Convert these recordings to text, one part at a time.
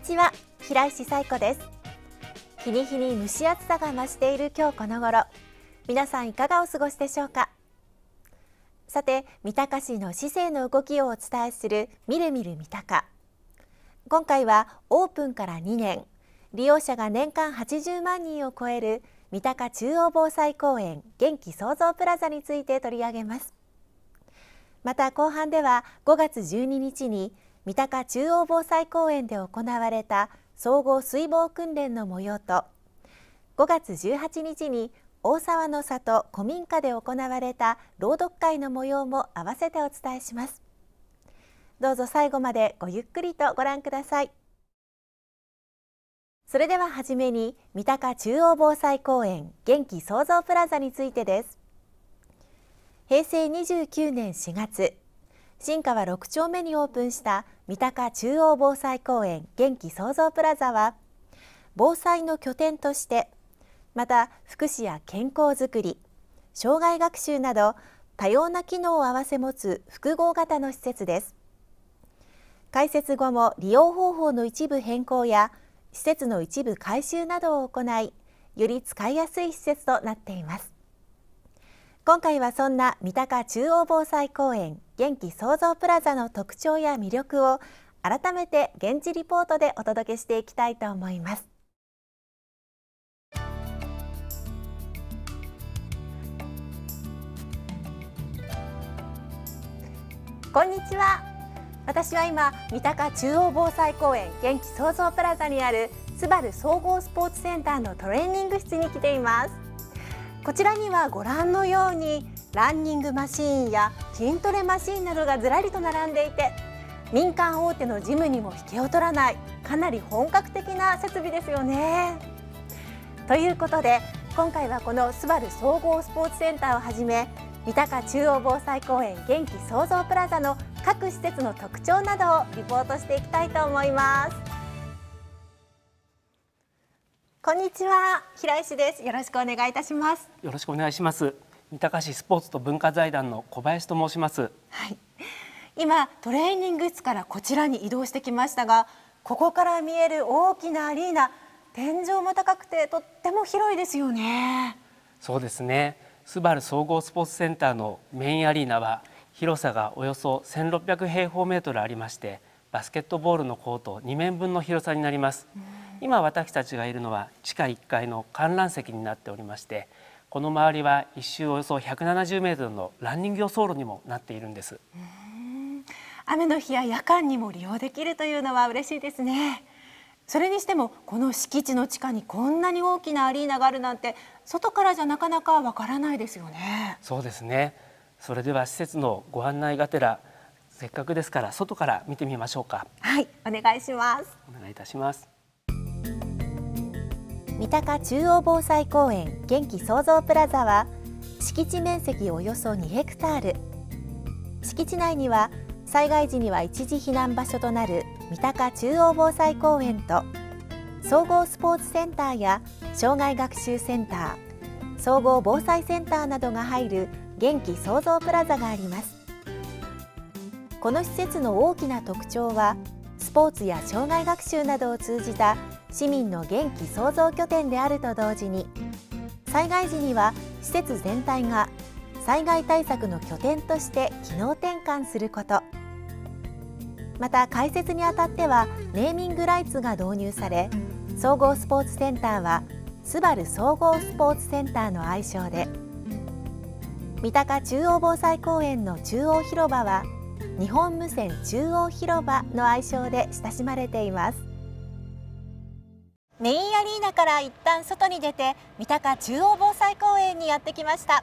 こんにちは。平石彩子です。日に日に蒸し暑さが増している今日この頃。皆さんいかがお過ごしでしょうか？さて三鷹市の市政の動きをお伝えするみるみる三鷹。今回はオープンから2年。利用者が年間80万人を超える三鷹中央防災公園元気創造プラザについて取り上げます。また後半では5月12日に三鷹中央防災公園で行われた総合水防訓練の模様と5月18日に大沢の里古民家で行われた朗読会の模様も合わせてお伝えします。どうぞ最後までごゆっくりとご覧ください。それでははじめに三鷹中央防災公園元気創造プラザについてです。平成29年4月新川6丁目にオープンした三鷹中央防災公園元気創造プラザは防災の拠点としてまた福祉や健康づくり障害学習など多様な機能を併せ持つ複合型の施設です。開設後も利用方法の一部変更や施設の一部改修などを行いより使いやすい施設となっています。今回はそんな三鷹中央防災公園元気創造プラザの特徴や魅力を改めて現地リポートでお届けしていきたいと思います。こんにちは。私は今三鷹中央防災公園元気創造プラザにあるスバル総合スポーツセンターのトレーニング室に来ています。こちらにはご覧のようにランニングマシーンや筋トレマシーンなどがずらりと並んでいて民間大手のジムにも引けを取らないかなり本格的な設備ですよね。ということで今回はこのスバル総合スポーツセンターをはじめ三鷹中央防災公園元気創造プラザの各施設の特徴などをリポートしていきたいと思いますこんにちは平石です。よろしくお願いいたします。よろしくお願いします。三鷹市スポーツと文化財団の小林と申します。はい。今トレーニング室からこちらに移動してきましたがここから見える大きなアリーナ天井も高くてとっても広いですよね。そうですね。スバル総合スポーツセンターのメインアリーナは広さがおよそ1600平方メートルありましてバスケットボールのコート2面分の広さになります今私たちがいるのは地下1階の観覧席になっておりましてこの周りは一周およそ170メートルのランニング用走路にもなっているんです。雨の日や夜間にも利用できるというのは嬉しいですね。それにしてもこの敷地の地下にこんなに大きなアリーナがあるなんて外からじゃなかなかわからないですよね。そうですね。それでは施設のご案内がてらせっかくですから外から見てみましょうか。はいお願いします。お願いいたします三鷹中央防災公園元気創造プラザは敷地面積およそ2ヘクタール。敷地内には災害時には一時避難場所となる三鷹中央防災公園と総合スポーツセンターや障害学習センター総合防災センターなどが入る元気創造プラザがあります。この施設の大きな特徴はスポーツや障害学習などを通じた市民の元気創造拠点であると同時に災害時には施設全体が災害対策の拠点として機能転換すること。また開設にあたってはネーミングライツが導入され総合スポーツセンターはスバル総合スポーツセンターの愛称で三鷹中央防災公園の中央広場は日本無線中央広場の愛称で親しまれています。メインアリーナから一旦外に出て三鷹中央防災公園にやってきました。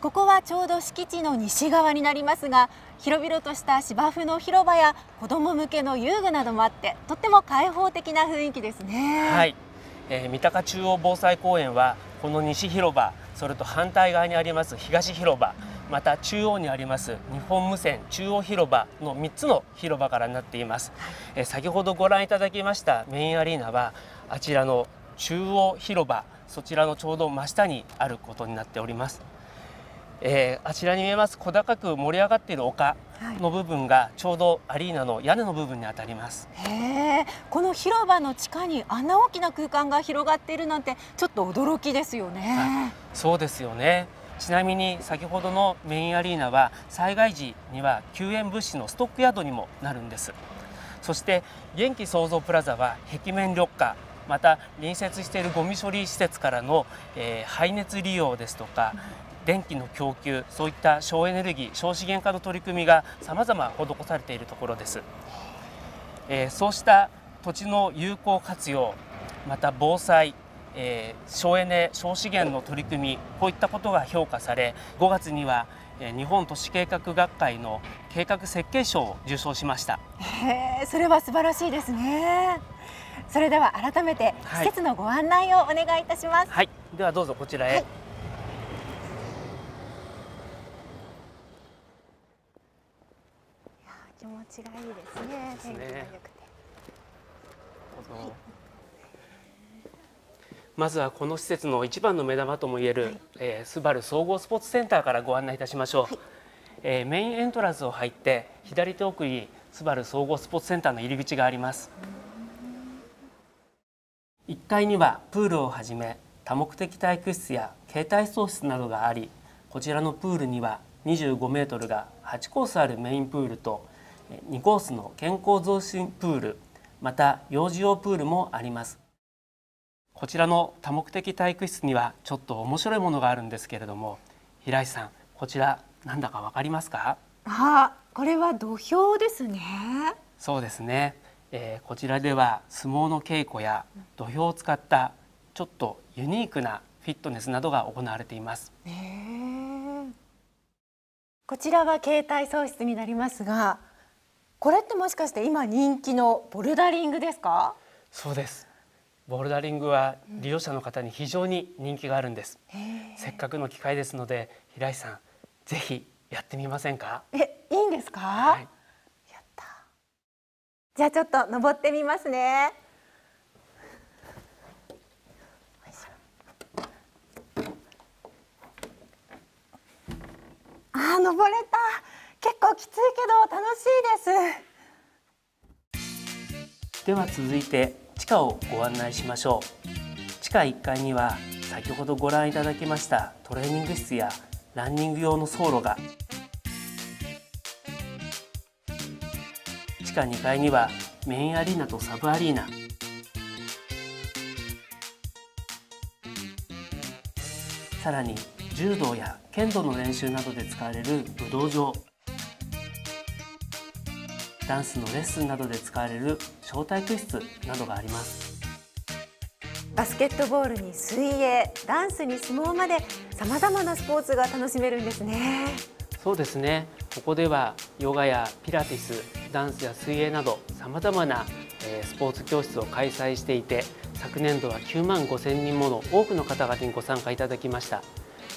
ここはちょうど敷地の西側になりますが広々とした芝生の広場や子ども向けの遊具などもあってとっても開放的な雰囲気ですね。はい、えー、三鷹中央防災公園はこの西広場それと反対側にあります東広場また中央にあります日本無線中央広場の3つの広場からなっています、えー、先ほどご覧いただきましたメインアリーナはあちらの中央広場そちらのちょうど真下にあることになっております。えー、あちらに見えます小高く盛り上がっている丘の部分がちょうどアリーナの屋根の部分にあたります、はい、この広場の地下にあんな大きな空間が広がっているなんてちょっと驚きですよね。そうですよねちなみに先ほどのメインアリーナは災害時には救援物資のストック宿にもなるんです。そして元気創造プラザは壁面緑化また隣接しているゴミ処理施設からの、えー、排熱利用ですとか、電気の供給そういった省エネルギー省資源化の取り組みがさまざま施されているところです、えー、そうした土地の有効活用また防災えー、省エネ省資源の取り組みこういったことが評価され5月には、えー、日本都市計画学会の計画設計賞を受賞しました。へそれは素晴らしいですね。それでは改めて施設のご案内をお願いいたします、はい、ではどうぞこちらへ、はい。気持ちがいいですね。天気が良くて。まずはこの施設の一番の目玉ともいえる、はい、えー、スバル総合スポーツセンターからご案内いたしましょう、はい、えー、メインエントランスを入って左手奥にスバル総合スポーツセンターの入り口があります。1階にはプールをはじめ多目的体育室や携帯操室などがありこちらのプールには25メートルが8コースあるメインプールと2コースの健康増進プールまた幼児用プールもありますこちらの多目的体育室にはちょっと面白いものがあるんですけれども平井さんこちらなんだかわかりますか？あこれは土俵ですね。そうですね、えー、こちらでは相撲の稽古や土俵を使ったちょっとユニークなフィットネスなどが行われています。こちらは携帯喪失になりますがこれってもしかして今人気のボルダリングですか？そうですボルダリングは利用者の方に非常に人気があるんです、せっかくの機会ですので平井さんぜひやってみませんか？えいいんですか、はい、やった。じゃあちょっと登ってみますね。あ登れた。結構きついけど楽しいです。では続いて地下をご案内しましょう地下1階には先ほどご覧いただきましたトレーニング室やランニング用の走路が。地下2階にはメインアリーナとサブアリーナ。さらに柔道や剣道の練習などで使われる武道場。ダンスのレッスンなどで使われる小体育室などがあります。バスケットボールに水泳ダンスに相撲までさまざまなスポーツが楽しめるんですね。そうですね。ここではヨガやピラティスダンスや水泳などさまざまなスポーツ教室を開催していて昨年度は9万5千人もの多くの方々にご参加いただきました。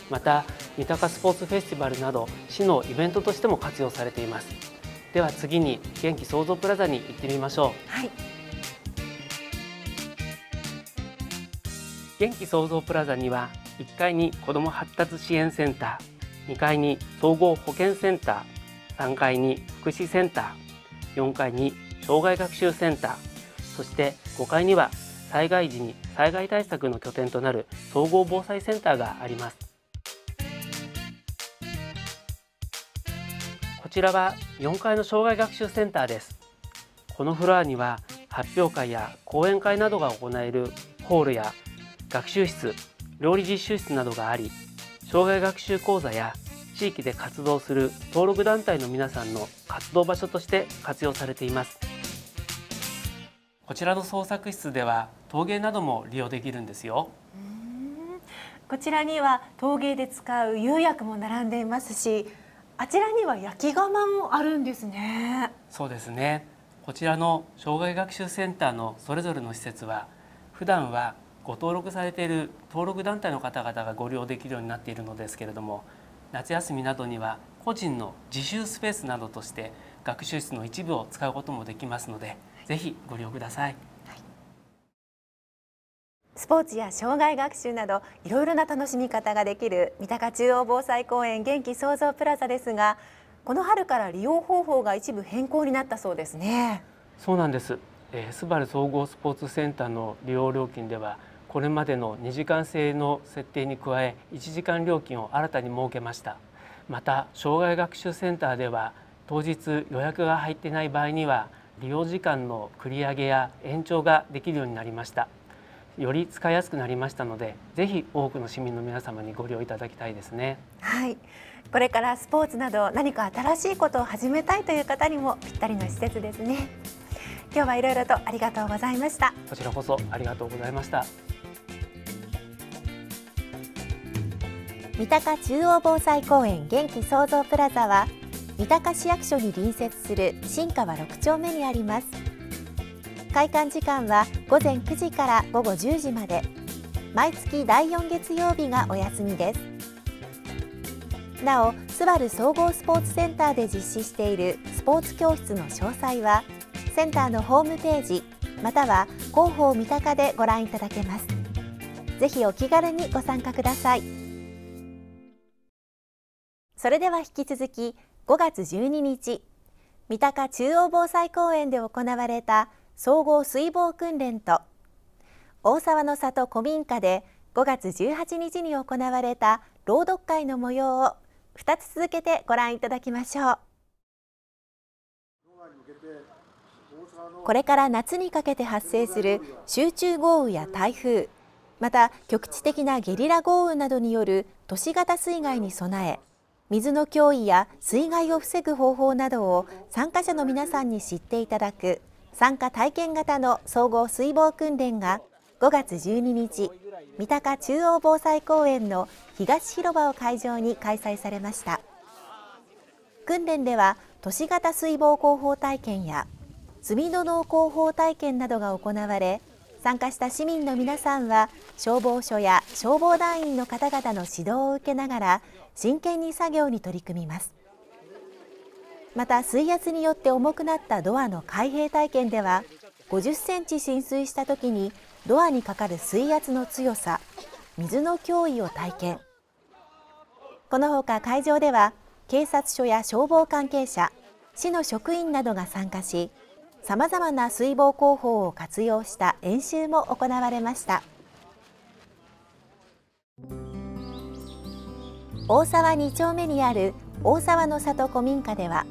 また豊かスポーツフェスティバルなど市のイベントとしても活用されていますでは次に元気創造プラザに行ってみましょう、はい、元気創造プラザには1階に子ども発達支援センター2階に総合保健センター3階に福祉センター4階に障害学習センターそして5階には災害時に災害対策の拠点となる総合防災センターがありますこちらは4階の障害学習センターです。このフロアには発表会や講演会などが行えるホールや学習室料理実習室などがあり障害学習講座や地域で活動する登録団体の皆さんの活動場所として活用されています。こちらの創作室では陶芸なども利用できるんですよ。こちらには陶芸で使う釉薬も並んでいますしあちらには焼き窯もあるんですね。そうですね。こちらの障害学習センターのそれぞれの施設は普段はご登録されている登録団体の方々がご利用できるようになっているのですけれども夏休みなどには個人の自習スペースなどとして学習室の一部を使うこともできますので、ぜひご利用ください。スポーツや障害学習などいろいろな楽しみ方ができる三鷹中央防災公園元気創造プラザですがこの春から利用方法が一部変更になったそうですね。そうなんです、えー、スバル総合スポーツセンターの利用料金ではこれまでの2時間制の設定に加え1時間料金を新たに設けました。また障害学習センターでは当日予約が入っていない場合には利用時間の繰り上げや延長ができるようになりました。より使いやすくなりましたのでぜひ多くの市民の皆様にご利用いただきたいですね。はい。これからスポーツなど何か新しいことを始めたいという方にもぴったりの施設ですね。今日はいろいろとありがとうございました。こちらこそありがとうございました。三鷹中央防災公園元気創造プラザは三鷹市役所に隣接する新川6丁目にあります開館時間は午前9時から午後10時まで。毎月第4月曜日がお休みです。なおスバル総合スポーツセンターで実施しているスポーツ教室の詳細はセンターのホームページまたは広報三鷹でご覧いただけます。ぜひお気軽にご参加ください。それでは引き続き5月12日三鷹中央防災公園で行われた総合水防訓練と大沢の里古民家で5月18日に行われた朗読会の模様を2つ続けてご覧いただきましょう。これから夏にかけて発生する集中豪雨や台風また局地的なゲリラ豪雨などによる都市型水害に備え水の脅威や水害を防ぐ方法などを参加者の皆さんに知っていただく参加体験型の総合水防訓練が5月12日三鷹中央防災公園の東広場を会場に開催されました。訓練では都市型水防広報体験や積土の広報体験などが行われ参加した市民の皆さんは消防署や消防団員の方々の指導を受けながら真剣に作業に取り組みます。また水圧によって重くなったドアの開閉体験では50センチ浸水した時にドアにかかる水圧の強さ水の脅威を体験。このほか会場では警察署や消防関係者市の職員などが参加しさまざまな水防工法を活用した演習も行われました。大沢2丁目にある大沢の里古民家では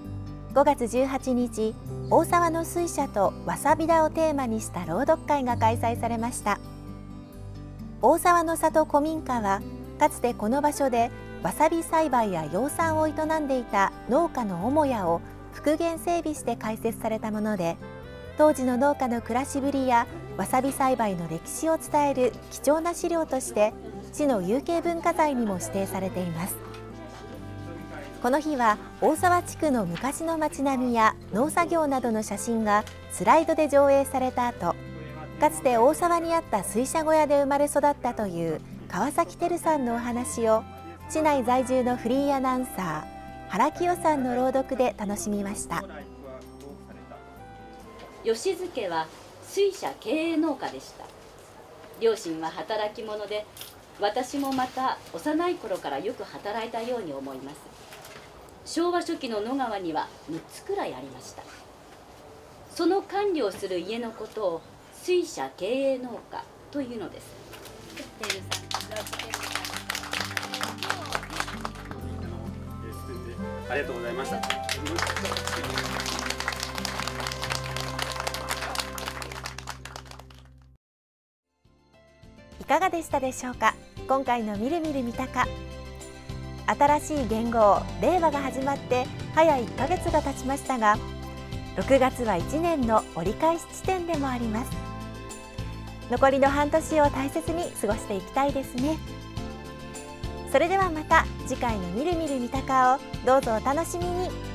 5月18日大沢の水車とわさび田をテーマにした朗読会が開催されました。大沢の里古民家はかつてこの場所でわさび栽培や養蚕を営んでいた農家の母屋を復元整備して開設されたもので当時の農家の暮らしぶりやわさび栽培の歴史を伝える貴重な資料として市の有形文化財にも指定されています。この日は大沢地区の昔の街並みや農作業などの写真がスライドで上映された後かつて大沢にあった水車小屋で生まれ育ったという川崎照さんのお話を市内在住のフリーアナウンサー原清さんの朗読で楽しみました。吉津は水車経営農家でした。両親は働き者で私もまた幼い頃からよく働いたように思います。昭和初期の野川には6つくらいありました。その管理をする家のことを水車経営農家というのです。ありがとうございました。かがでしたでしょうか？今回のみるみる三鷹新しい元号令和が始まって早1ヶ月が経ちましたが6月は1年の折り返し地点でもあります。残りの半年を大切に過ごしていきたいですね。それではまた次回のみるみる三鷹をどうぞお楽しみに。